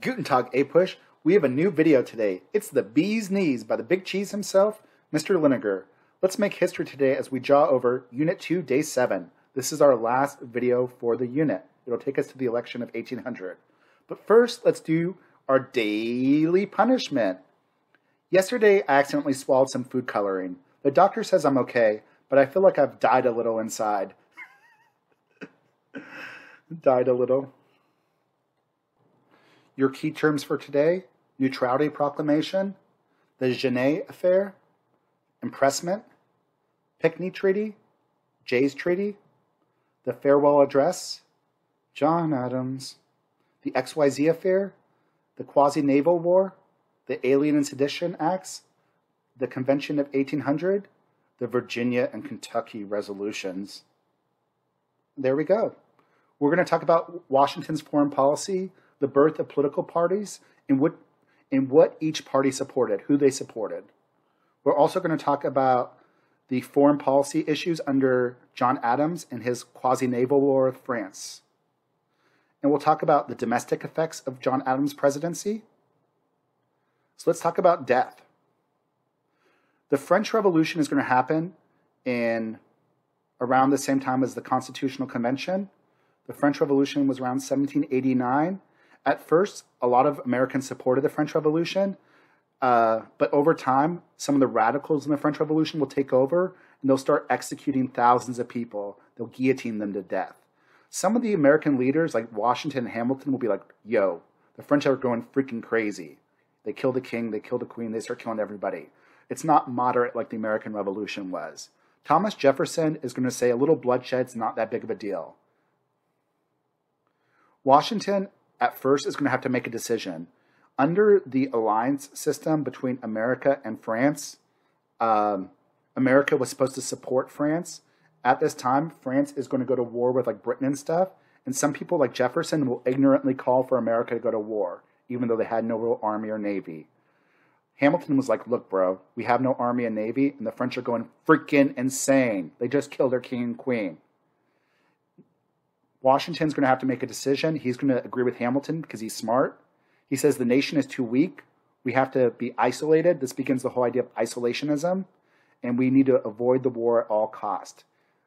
Guten Tag, APUSH. We have a new video today. It's the Bee's Knees by the Big Cheese himself, Mr. Lininger. Let's make history today as we jaw over Unit 2, Day 7. This is our last video for the unit. It'll take us to the election of 1800. But first, let's do our daily punishment. Yesterday, I accidentally swallowed some food coloring. The doctor says I'm okay, but I feel like I've died a little inside. died a little. Your key terms for today Neutrality Proclamation, the Genet Affair, Impressment, Pinckney Treaty, Jay's Treaty, the Farewell Address, John Adams, the XYZ Affair, the Quasi Naval War, the Alien and Sedition Acts, the Convention of 1800, the Virginia and Kentucky resolutions. There we go. We're going to talk about Washington's foreign policy, the birth of political parties and what and what each party supported, who they supported. We're also going to talk about the foreign policy issues under John Adams and his quasi-naval war with France. And we'll talk about the domestic effects of John Adams' presidency. So let's talk about death. The French Revolution is going to happen in around the same time as the Constitutional Convention. The French Revolution was around 1789 at first, a lot of Americans supported the French Revolution, uh, but over time, some of the radicals in the French Revolution will take over and they'll start executing thousands of people. They'll guillotine them to death. Some of the American leaders, like Washington and Hamilton, will be like, yo, the French are going freaking crazy. They kill the king, they kill the queen, they start killing everybody. It's not moderate like the American Revolution was. Thomas Jefferson is going to say a little bloodshed's not that big of a deal. Washington at first is going to have to make a decision. Under the alliance system between America and France, um, America was supposed to support France. At this time, France is going to go to war with like Britain and stuff. And some people like Jefferson will ignorantly call for America to go to war, even though they had no real army or navy. Hamilton was like, look, bro, we have no army and navy, and the French are going freaking insane. They just killed their king and queen. Washington's going to have to make a decision. He's going to agree with Hamilton because he's smart. He says the nation is too weak. We have to be isolated. This begins the whole idea of isolationism, and we need to avoid the war at all cost.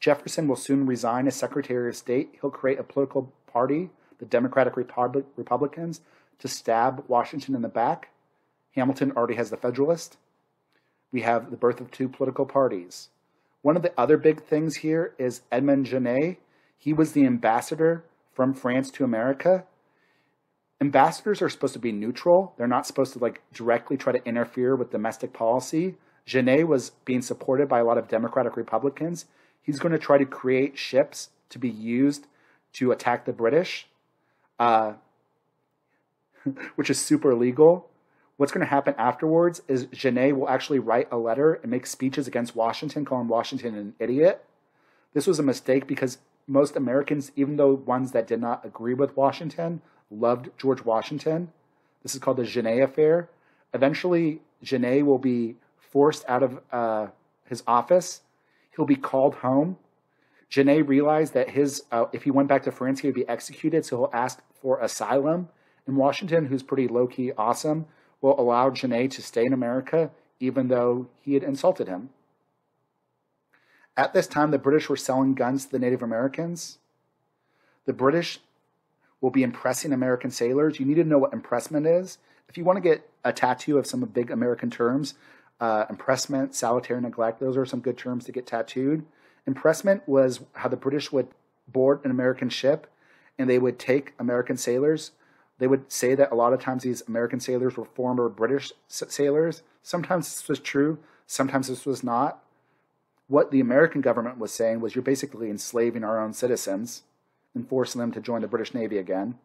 Jefferson will soon resign as Secretary of State. He'll create a political party, the Democratic Republic, Republicans, to stab Washington in the back. Hamilton already has the Federalist. We have the birth of two political parties. One of the other big things here is Edmund Genet he was the ambassador from France to America. Ambassadors are supposed to be neutral. They're not supposed to like directly try to interfere with domestic policy. Genet was being supported by a lot of Democratic Republicans. He's going to try to create ships to be used to attack the British, uh, which is super illegal. What's going to happen afterwards is Genet will actually write a letter and make speeches against Washington, calling Washington an idiot. This was a mistake because most Americans, even though ones that did not agree with Washington, loved George Washington. This is called the Genet Affair. Eventually, Genet will be forced out of uh, his office. He'll be called home. Genet realized that his, uh, if he went back to France, he would be executed, so he'll ask for asylum. And Washington, who's pretty low key awesome, will allow Genet to stay in America, even though he had insulted him. At this time, the British were selling guns to the Native Americans. The British will be impressing American sailors. You need to know what impressment is. If you want to get a tattoo of some of big American terms, uh, impressment, salutary neglect, those are some good terms to get tattooed. Impressment was how the British would board an American ship and they would take American sailors. They would say that a lot of times these American sailors were former British sailors. Sometimes this was true, sometimes this was not what the American government was saying was you're basically enslaving our own citizens and forcing them to join the British Navy again.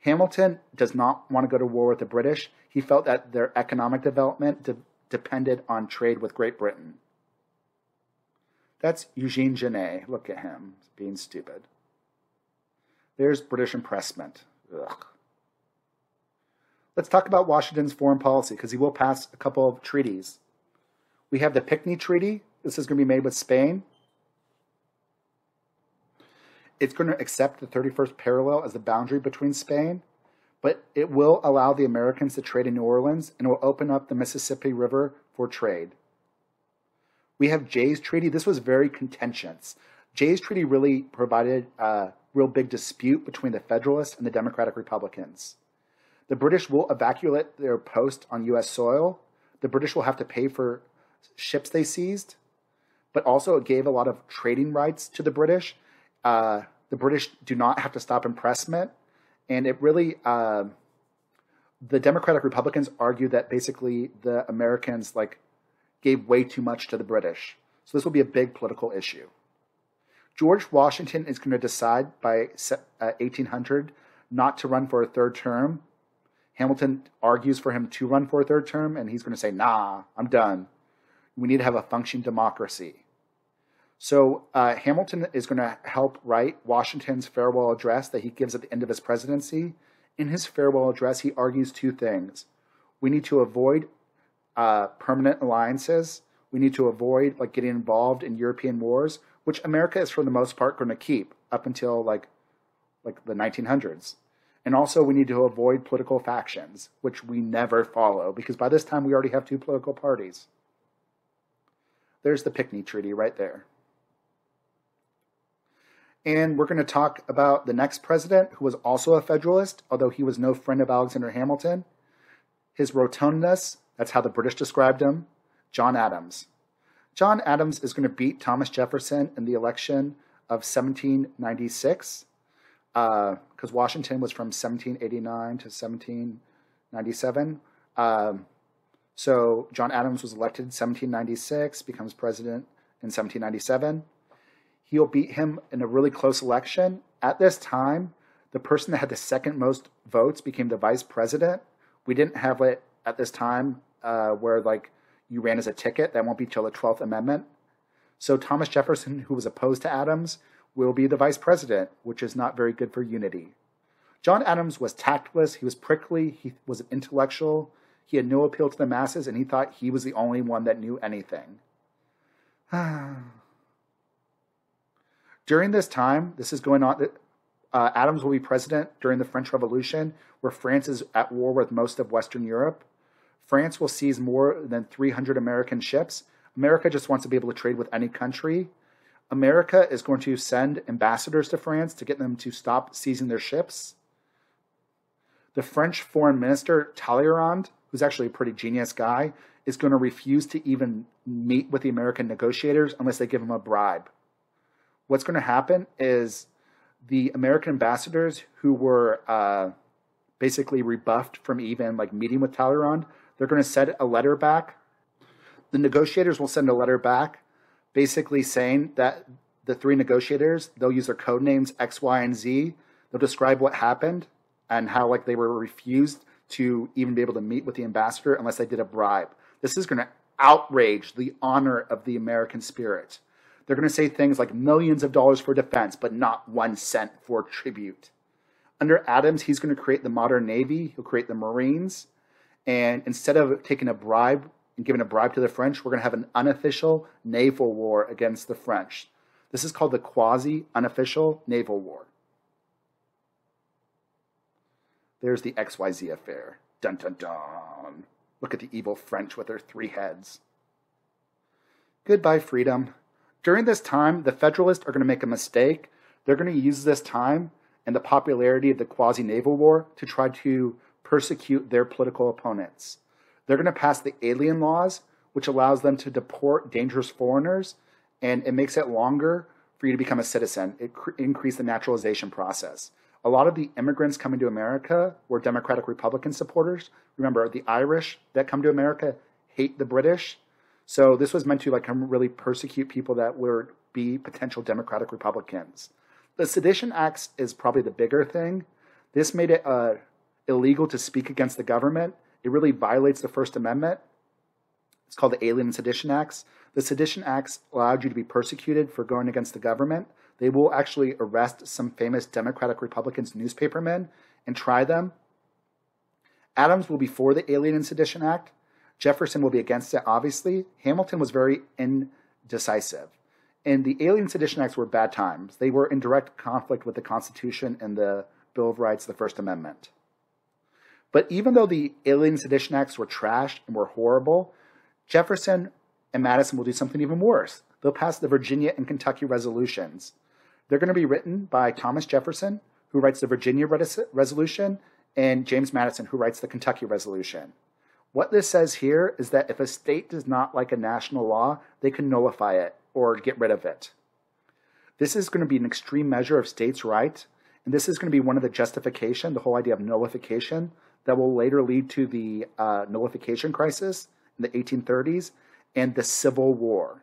Hamilton does not want to go to war with the British. He felt that their economic development de- depended on trade with Great Britain. That's Eugene Genet. Look at him, being stupid. There's British impressment. Ugh. Let's talk about Washington's foreign policy because he will pass a couple of treaties we have the Pinckney Treaty. This is going to be made with Spain. It's going to accept the 31st parallel as the boundary between Spain, but it will allow the Americans to trade in New Orleans and will open up the Mississippi River for trade. We have Jay's Treaty. This was very contentious. Jay's Treaty really provided a real big dispute between the Federalists and the Democratic Republicans. The British will evacuate their post on U.S. soil. The British will have to pay for ships they seized, but also it gave a lot of trading rights to the British. Uh, the British do not have to stop impressment, and it really uh, the Democratic Republicans argue that basically the Americans like gave way too much to the British. So this will be a big political issue. George Washington is going to decide by 1800 uh, not to run for a third term. Hamilton argues for him to run for a third term, and he's going to say, "Nah, I'm done. We need to have a functioning democracy." So uh, Hamilton is going to help write Washington's farewell address that he gives at the end of his presidency. In his farewell address, he argues two things: we need to avoid uh, permanent alliances. We need to avoid like getting involved in European wars, which America is for the most part going to keep up until like like the 1900s. And also, we need to avoid political factions, which we never follow, because by this time we already have two political parties. There's the Pinckney Treaty right there. And we're going to talk about the next president, who was also a Federalist, although he was no friend of Alexander Hamilton. His rotundness, that's how the British described him, John Adams. John Adams is going to beat Thomas Jefferson in the election of 1796, because uh, Washington was from 1789 to 1797. Um, so John Adams was elected in 1796, becomes president in 1797 he'll beat him in a really close election. At this time, the person that had the second most votes became the vice president. We didn't have it at this time uh, where like you ran as a ticket. That won't be till the 12th Amendment. So Thomas Jefferson, who was opposed to Adams, will be the vice president, which is not very good for unity. John Adams was tactless, he was prickly, he was an intellectual, he had no appeal to the masses, and he thought he was the only one that knew anything. During this time, this is going on. Uh, Adams will be president during the French Revolution, where France is at war with most of Western Europe. France will seize more than 300 American ships. America just wants to be able to trade with any country. America is going to send ambassadors to France to get them to stop seizing their ships. The French foreign minister, Talleyrand, who's actually a pretty genius guy, is going to refuse to even meet with the American negotiators unless they give him a bribe what's going to happen is the American ambassadors who were uh, basically rebuffed from even like meeting with Talleyrand, they're going to send a letter back. The negotiators will send a letter back, basically saying that the three negotiators they'll use their code names X, Y, and Z. They'll describe what happened and how like they were refused to even be able to meet with the ambassador unless they did a bribe. This is going to outrage the honor of the American spirit. They're going to say things like millions of dollars for defense, but not one cent for tribute. Under Adams, he's going to create the modern Navy, he'll create the Marines. And instead of taking a bribe and giving a bribe to the French, we're going to have an unofficial naval war against the French. This is called the quasi unofficial naval war. There's the XYZ affair. Dun dun dun. Look at the evil French with their three heads. Goodbye, freedom during this time, the Federalists are going to make a mistake. They're going to use this time and the popularity of the quasi naval war to try to persecute their political opponents. They're going to pass the alien laws, which allows them to deport dangerous foreigners, and it makes it longer for you to become a citizen. It cr- increased the naturalization process. A lot of the immigrants coming to America were Democratic Republican supporters. Remember, the Irish that come to America hate the British, so this was meant to like really persecute people that would be potential Democratic Republicans. The Sedition Acts is probably the bigger thing. This made it uh, illegal to speak against the government. It really violates the First Amendment. It's called the Alien and Sedition Acts. The Sedition Acts allowed you to be persecuted for going against the government. They will actually arrest some famous Democratic Republicans newspapermen and try them. Adams will be for the Alien and Sedition Act. Jefferson will be against it, obviously. Hamilton was very indecisive. And the Alien Sedition Acts were bad times. They were in direct conflict with the Constitution and the Bill of Rights, the First Amendment. But even though the Alien Sedition Acts were trashed and were horrible, Jefferson and Madison will do something even worse. They'll pass the Virginia and Kentucky resolutions. They're going to be written by Thomas Jefferson, who writes the Virginia resolution, and James Madison, who writes the Kentucky resolution. What this says here is that if a state does not like a national law, they can nullify it or get rid of it. This is going to be an extreme measure of states' rights, and this is going to be one of the justification, the whole idea of nullification, that will later lead to the uh, nullification crisis in the 1830s and the Civil War.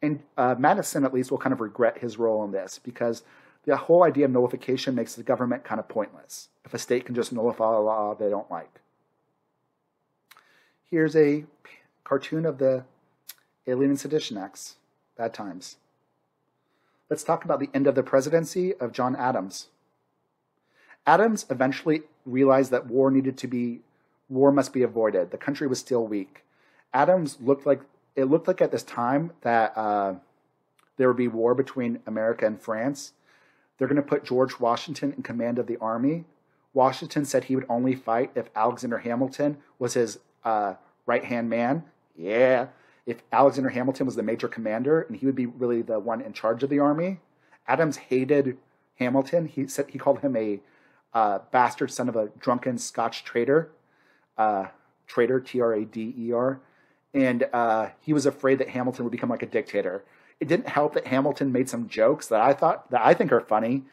And uh, Madison, at least, will kind of regret his role in this because the whole idea of nullification makes the government kind of pointless if a state can just nullify a law they don't like. Here's a cartoon of the Alien and Sedition Acts. Bad times. Let's talk about the end of the presidency of John Adams. Adams eventually realized that war needed to be war must be avoided. The country was still weak. Adams looked like it looked like at this time that uh, there would be war between America and France. They're going to put George Washington in command of the army. Washington said he would only fight if Alexander Hamilton was his uh, right hand man. Yeah, if Alexander Hamilton was the major commander and he would be really the one in charge of the army. Adams hated Hamilton. He said he called him a uh, bastard son of a drunken Scotch traitor, uh, traitor T R A D E R, and uh, he was afraid that Hamilton would become like a dictator. It didn't help that Hamilton made some jokes that I thought that I think are funny,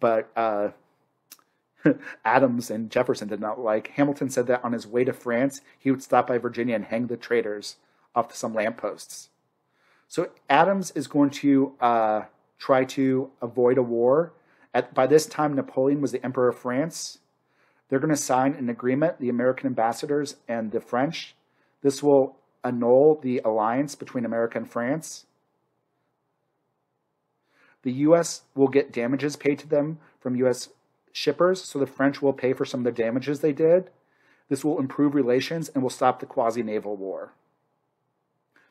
but uh, Adams and Jefferson did not like. Hamilton said that on his way to France, he would stop by Virginia and hang the traitors off some lampposts. So Adams is going to uh, try to avoid a war. At, by this time, Napoleon was the emperor of France. They're going to sign an agreement, the American ambassadors and the French. This will annul the alliance between America and France. The U.S. will get damages paid to them from U.S shippers, so the French will pay for some of the damages they did. This will improve relations and will stop the quasi naval war.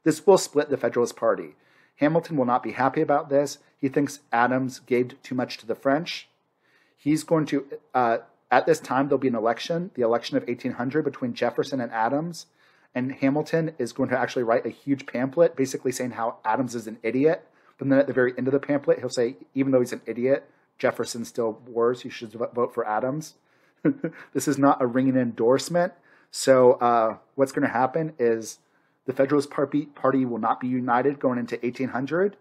This will split the Federalist Party. Hamilton will not be happy about this. He thinks Adams gave too much to the French. He's going to, uh, at this time, there'll be an election, the election of 1800 between Jefferson and Adams. And Hamilton is going to actually write a huge pamphlet basically saying how Adams is an idiot. But then at the very end of the pamphlet, he'll say, even though he's an idiot, Jefferson still worse. You should vote for Adams. this is not a ringing endorsement. So uh, what's going to happen is the Federalist Party, Party will not be united going into 1800.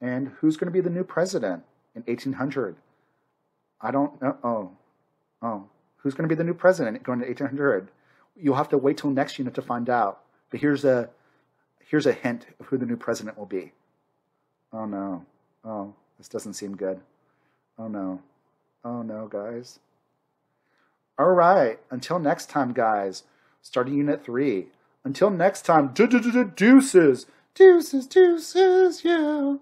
And who's going to be the new president in 1800? I don't know. Oh, oh, who's going to be the new president going to 1800? You'll have to wait till next unit to find out. But here's a here's a hint of who the new president will be. Oh no. Oh, this doesn't seem good. Oh no. Oh no, guys. All right. Until next time, guys. Starting Unit 3. Until next time, deuces. Deuces, deuces, yeah.